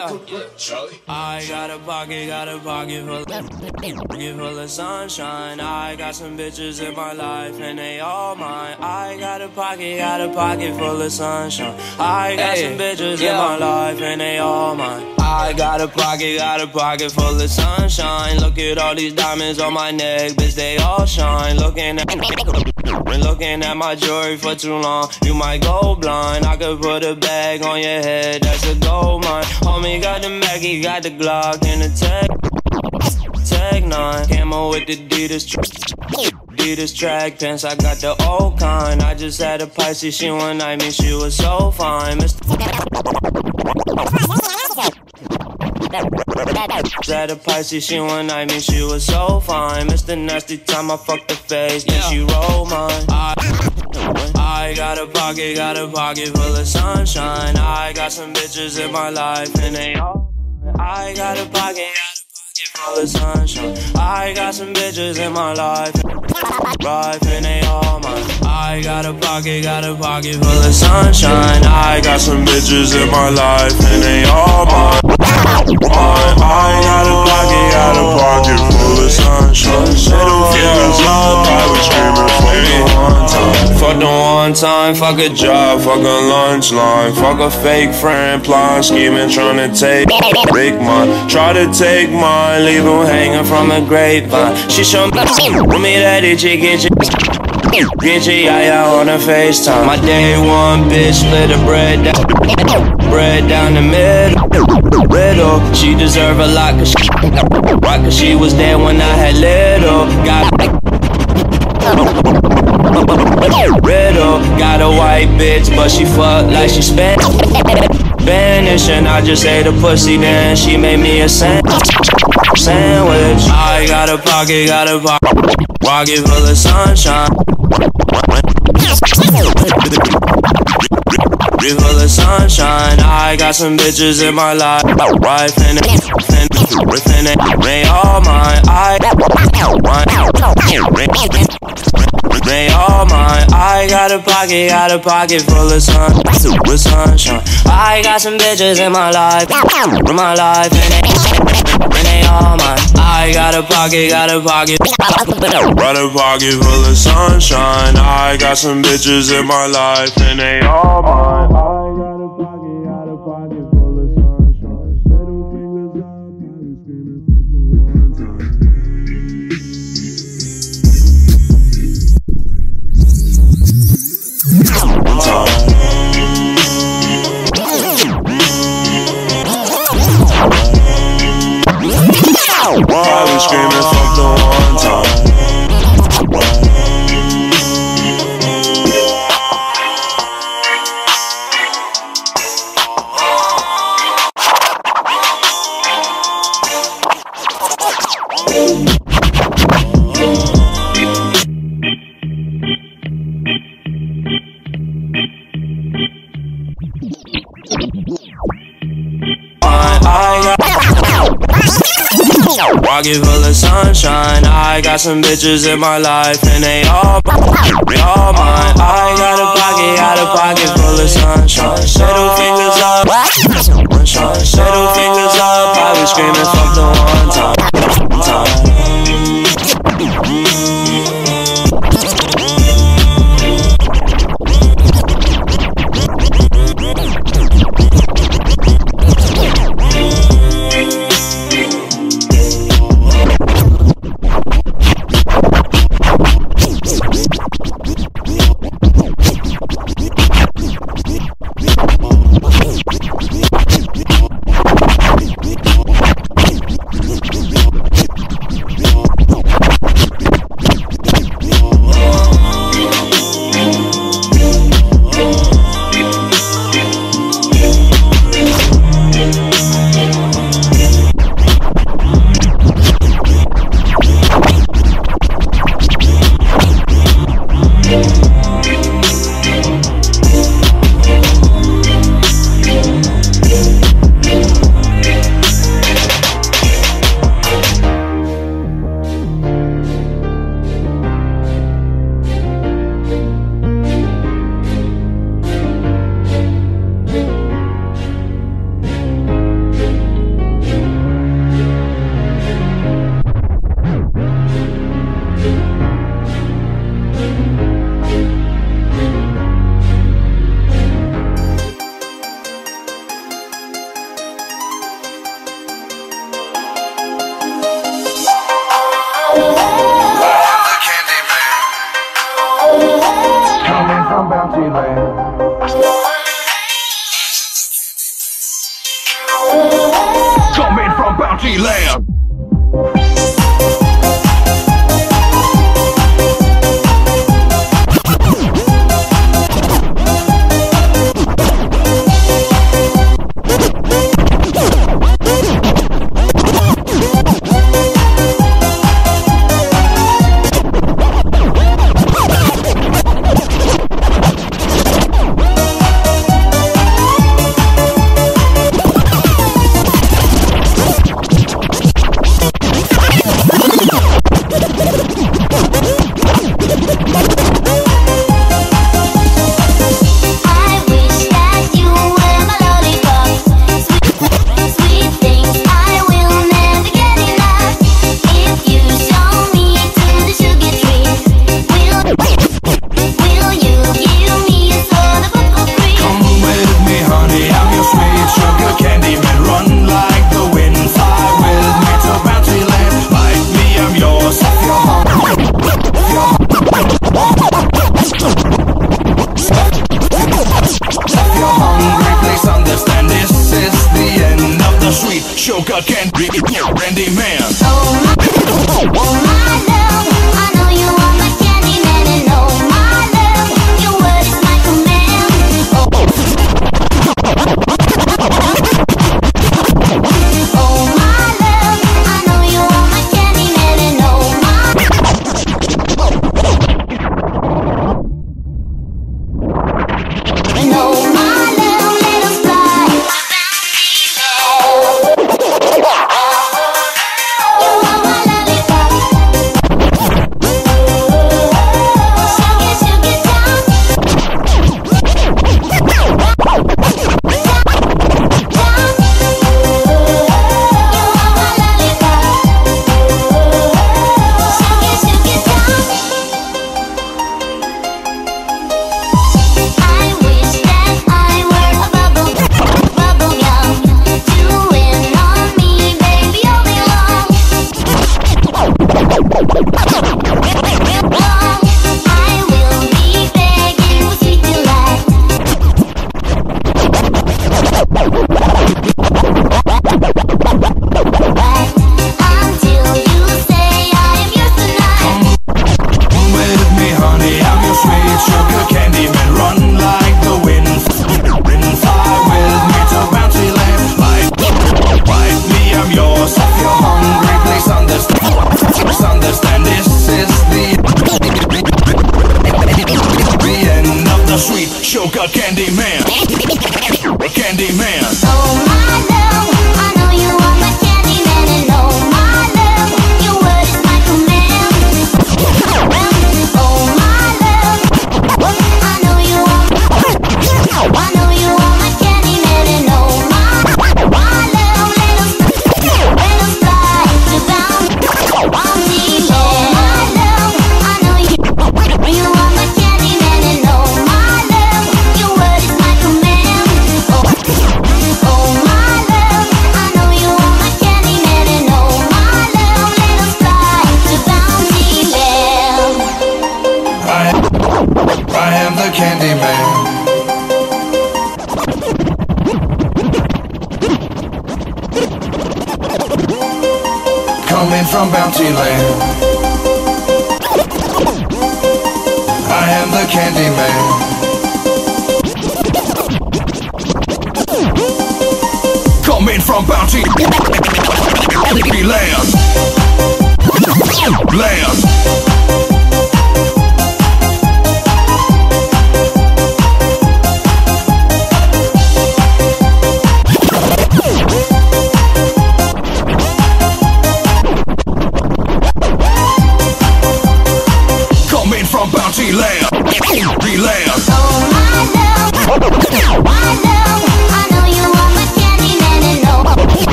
Yeah, I got a pocket, got a pocket full, pocket full of sunshine. I got some bitches in my life and they all mine. I got a pocket, got a pocket full of sunshine. I got Hey, some bitches yeah. in my life and they all mine. I got a pocket, got a pocket full of sunshine. Look at all these diamonds on my neck, bitch, they all shine. Looking at been looking at my jewelry for too long. You might go blind. I could put a bag on your head, that's a gold mine. Homie got the Maggie, got the Glock, and the tech. Tag 9, camo with the Adidas, Adidas track pants. I got the old kind. I just had a Pisces, she one night me, she was so fine. Mr. Had a Pisces, she one night me, she was so fine. Mr. Nasty time I fucked the face, then she rolled mine. I, I got a pocket, got a pocket full of sunshine. I got some bitches in my life and they all mine. I got a pocket, got a pocket full of sunshine. I got some bitches in my life, life and they all mine. I got a pocket, got a pocket full of sunshine. I got some bitches in my life and they all mine. I, I got a pocket, got a pocket full of sunshine. Middle fingers up, I was screaming for the one time. Fuck the one time, fuck a job, fuck a lunch line, fuck a fake friend, plotting, scheming, trying to take break mine. Try to take mine, leave him hanging from a grapevine. She show me, with me that itchy, get you. Get your yaya on a FaceTime. My day one bitch split the bread down, bread down the middle. Riddle. She deserve a lot cause she, right, cause she was there when I had little. Got Riddle. Got a white bitch, but she fuck like she spent. Spanish, and I just ate a pussy, then she made me a sandwich. Sandwich. I got a pocket, got a pocket, pocket full of sunshine. Be full of sunshine. I got some bitches in my life. Wife and and within it. They all mine. I they all mine. I got a pocket, got a pocket full of sun with sunshine. I got some bitches in my life, in my life, and they, and they all mine. I got a pocket, got a pocket, got a pocket full of sunshine. I got some bitches in my life, and they all mine. Pocket full of sunshine. I got some bitches in my life and they all, they all mine. I got a pocket, got a pocket full of sunshine. Middle fingers up, sunshine. Middle fingers up. I was screaming fuck the one time. time.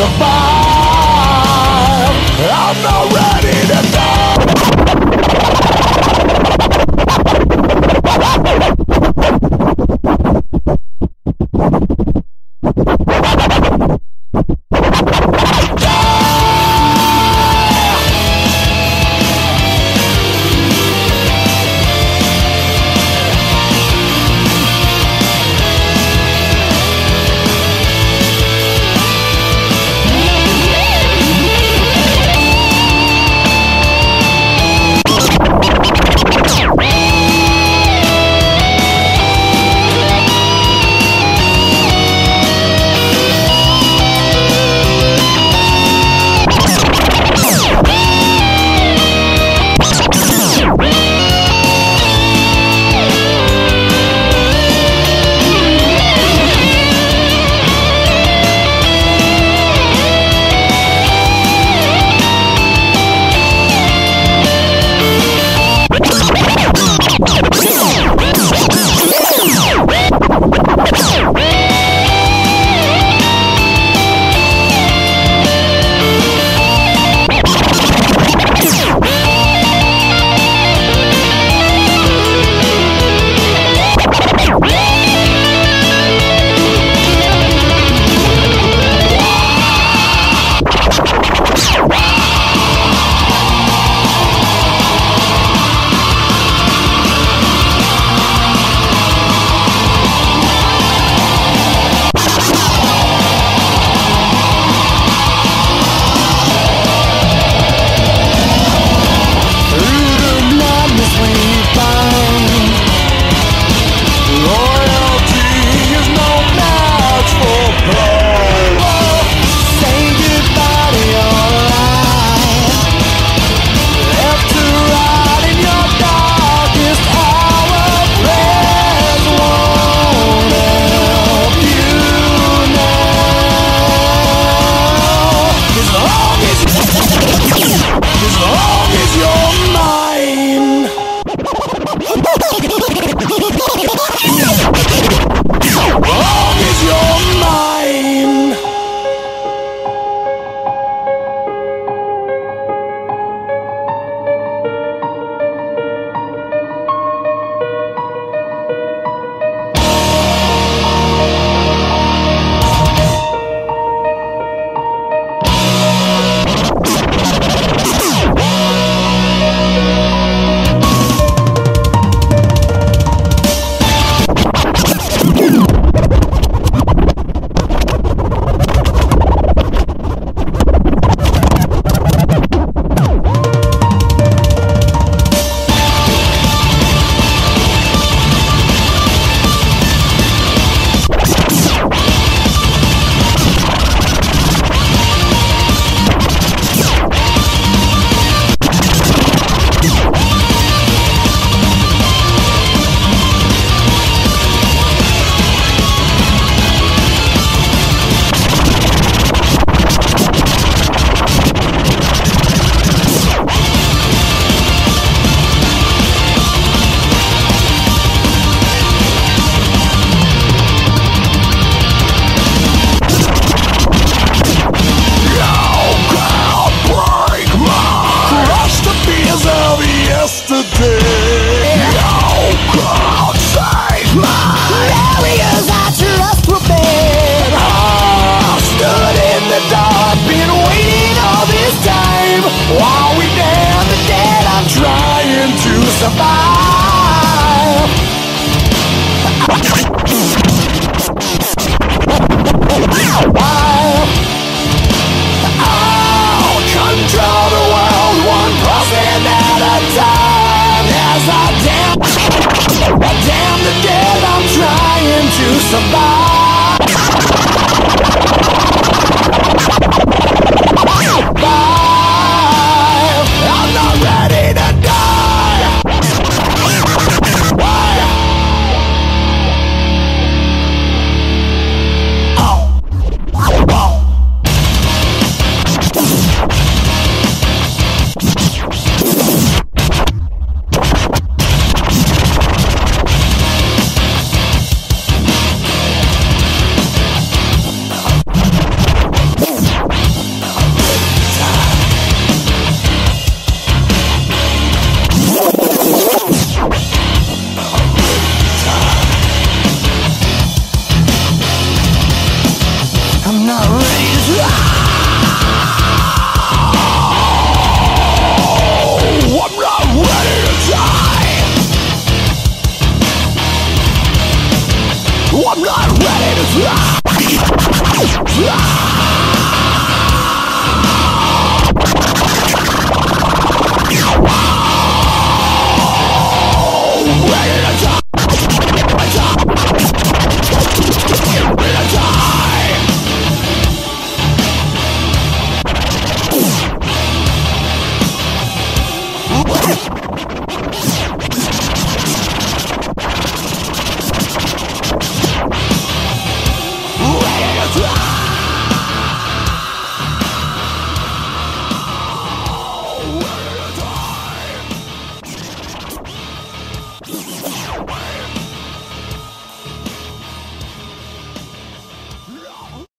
survive. I'm not